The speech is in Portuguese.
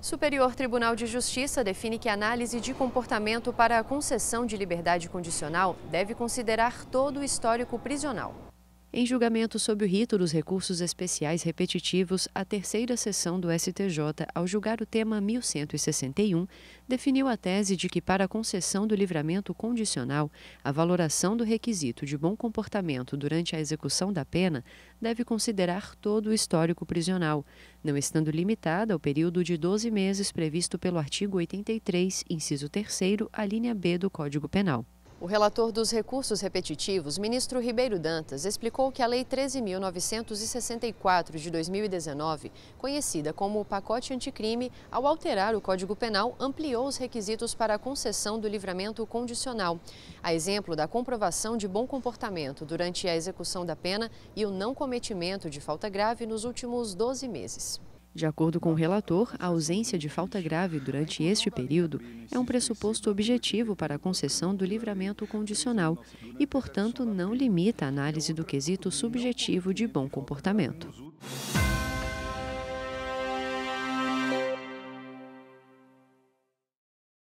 Superior Tribunal de Justiça define que a análise de comportamento para a concessão de liberdade condicional deve considerar todo o histórico prisional. Em julgamento sob o rito dos recursos especiais repetitivos, a terceira sessão do STJ, ao julgar o tema 1161, definiu a tese de que, para a concessão do livramento condicional, a valoração do requisito de bom comportamento durante a execução da pena deve considerar todo o histórico prisional, não estando limitada ao período de 12 meses previsto pelo artigo 83, inciso 3, a linha B do Código Penal. O relator dos recursos repetitivos, ministro Ribeiro Dantas, explicou que a Lei 13.964 de 2019, conhecida como o pacote anticrime, ao alterar o Código Penal, ampliou os requisitos para a concessão do livramento condicional, a exemplo da comprovação de bom comportamento durante a execução da pena e o não cometimento de falta grave nos últimos 12 meses. De acordo com o relator, a ausência de falta grave durante este período é um pressuposto objetivo para a concessão do livramento condicional e, portanto, não limita a análise do quesito subjetivo de bom comportamento.